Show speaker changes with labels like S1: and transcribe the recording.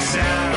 S1: sound.